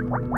you